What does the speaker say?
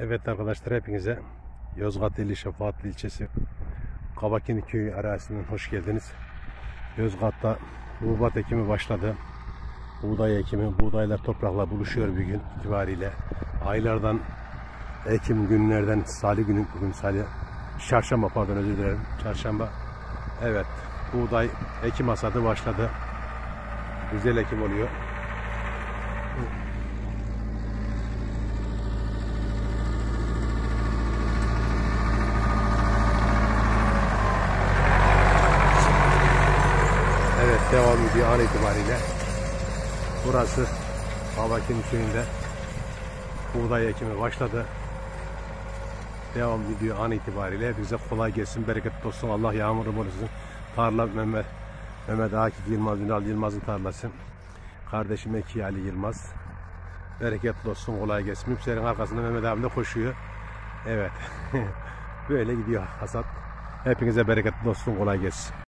Evet arkadaşlar hepinize Yozgat ili Şefaatli ilçesi Kabakini köyü arazisinden hoş geldiniz. Yozgat'ta buğbat ekimi başladı. Buğday ekimi, buğdaylar toprakla buluşuyor bir gün itibariyle. Aylardan, ekim günlerden, salı günü, bugün salı, çarşamba pardon özür dilerim, çarşamba. Evet, buğday ekim hasadı başladı. Güzel ekim oluyor. Evet devam ediyor an itibariyle. Burası Havakim köyünde buğday ekimi başladı. Devam ediyor an itibariyle. Bize kolay gelsin, bereketli olsun. Allah yağmuru bol. Tarla Mehmet, Mehmet Akif Yılmaz, Ünal Yılmaz'ın tarlası. Kardeşim Eki Ali Yılmaz. Bereketli olsun, kolay gelsin. Müpsel'in arkasında Mehmet abim de koşuyor. Evet. Böyle gidiyor hasat. Hepinize bereketli olsun, kolay gelsin.